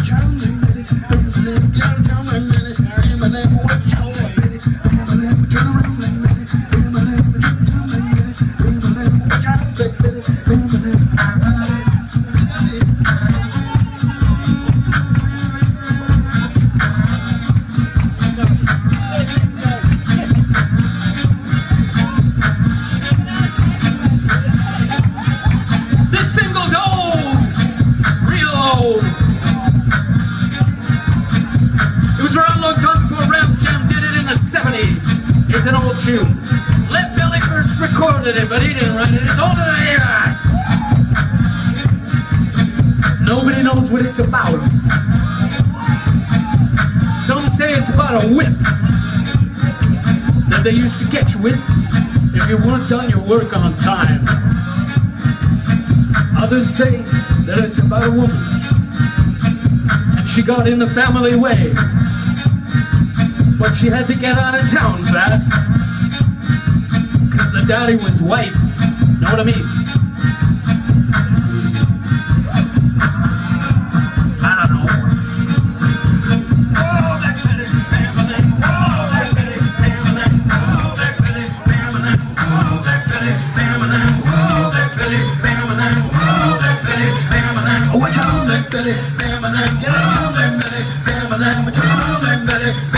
Jones, Jones, Jones, Jones, Jones, Jones, Jones, Jones, Jones, Jones, It's an old tune. Lead Belly first recorded it, but he didn't write it. It's older than. Nobody knows what it's about. Some say it's about a whip that they used to get you with if you weren't done your work on time. Others say that it's about a woman and she got in the family way. But she had to get out of town fast because the daddy was white. Know what I mean? What y'all let Betty Bam them get y'all let Betty Bam Bam what y'all let Betty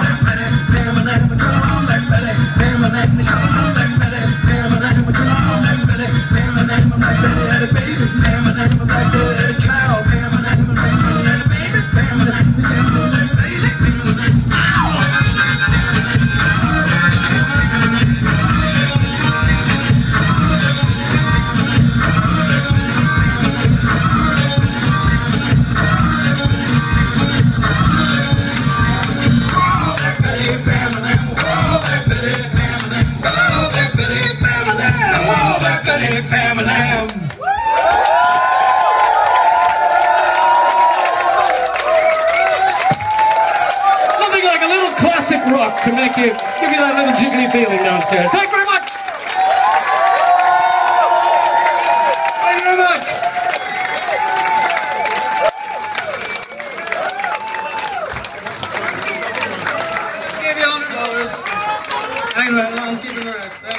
classic rock to make you give you that little jiggly feeling downstairs. Thank you very much. Thank you very much. Give you hundred dollars. Anyway, I'm give the rest.